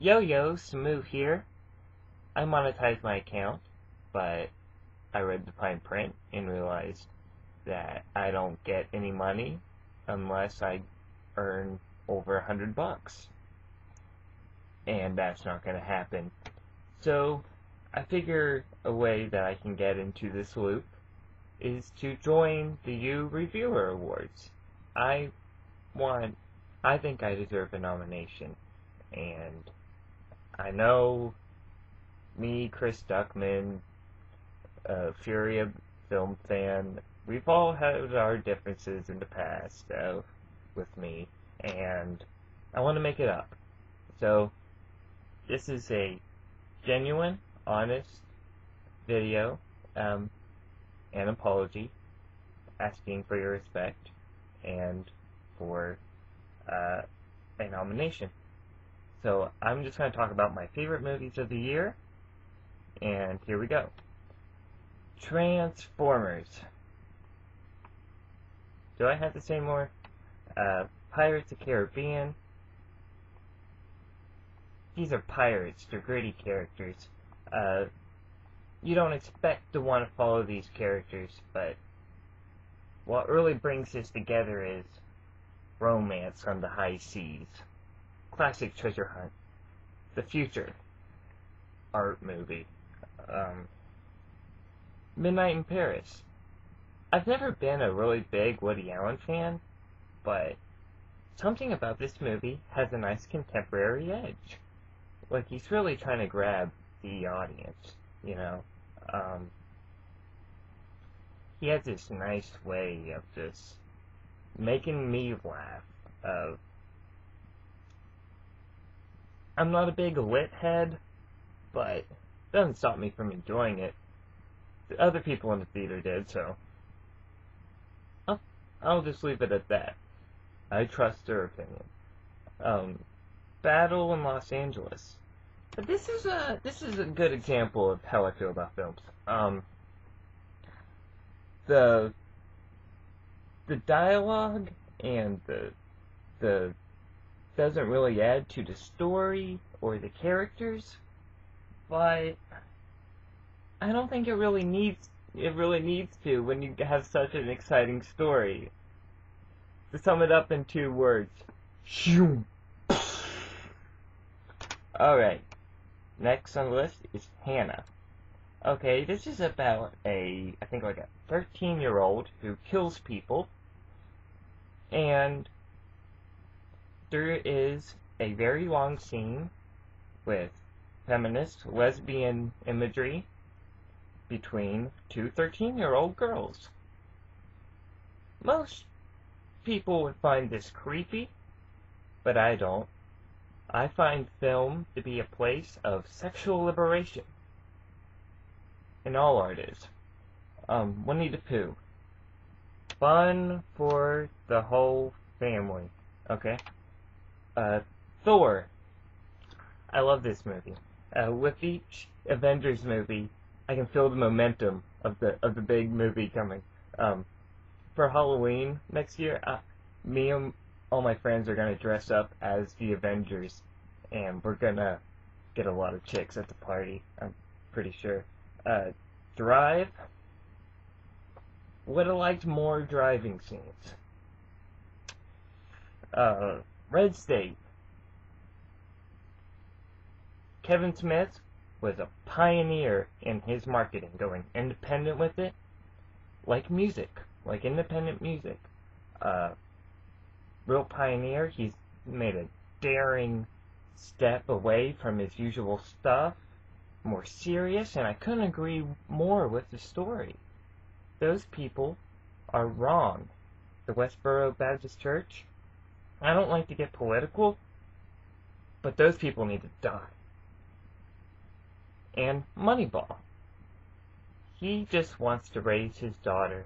Yo yo, Smoo here. I monetized my account, but I read the fine print and realized that I don't get any money unless I earn over a hundred bucks. And that's not gonna happen. So I figure a way that I can get into this loop is to join the U Reviewer Awards. I want I think I deserve a nomination and I know me, Chris Stuckmann, uh, Furia film fan, we've all had our differences in the past uh, with me, and I want to make it up. So, this is a genuine, honest video, um, an apology, asking for your respect, and for uh, a nomination. So I'm just going to talk about my favorite movies of the year, and here we go. Transformers. Do I have to say more? Uh, Pirates of the Caribbean. These are pirates. They're gritty characters. Uh, you don't expect to want to follow these characters, but what really brings this together is romance on the high seas classic treasure hunt. The future art movie. Um, Midnight in Paris. I've never been a really big Woody Allen fan, but something about this movie has a nice contemporary edge. Like he's really trying to grab the audience, you know. Um, he has this nice way of just making me laugh. Of I'm not a big lit head, but it doesn't stop me from enjoying it. The other people in the theater did, so I'll, I'll just leave it at that. I trust their opinion. Um, Battle in Los Angeles. But this is a this is a good example of how I feel about films. Um, the the dialogue and the the doesn't really add to the story or the characters, but I don't think it really needs it really needs to when you have such an exciting story. To sum it up in two words. Alright, next on the list is Hanna. Okay, this is about a, I think like a 13 year old who kills people, and there is a very long scene with feminist lesbian imagery between two 13 year old girls. Most people would find this creepy, but I don't. I find film to be a place of sexual liberation. And all art is. Um, Winnie the Pooh. Fun for the whole family. Okay? Uh, Thor. I love this movie. Uh, with each Avengers movie, I can feel the momentum of the of the big movie coming. Um, for Halloween next year, uh, me and all my friends are gonna dress up as the Avengers, and we're gonna get a lot of chicks at the party. I'm pretty sure. Uh, Drive. Would have liked more driving scenes. Uh, Red State. Kevin Smith was a pioneer in his marketing, going independent with it, like music, like independent music. Uh, real pioneer. He's made a daring step away from his usual stuff, more serious, and I couldn't agree more with the story. Those people are wrong. The Westboro Baptist Church I don't like to get political, but those people need to die. And Moneyball. He just wants to raise his daughter.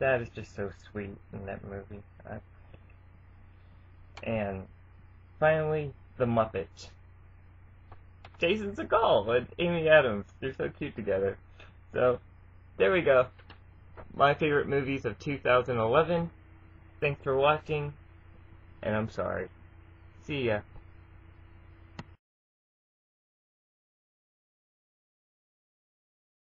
That is just so sweet in that movie. And finally, The Muppets. Jason Segel and Amy Adams. They're so cute together. So, there we go. My favorite movies of 2011. Thanks for watching and I'm sorry. See ya.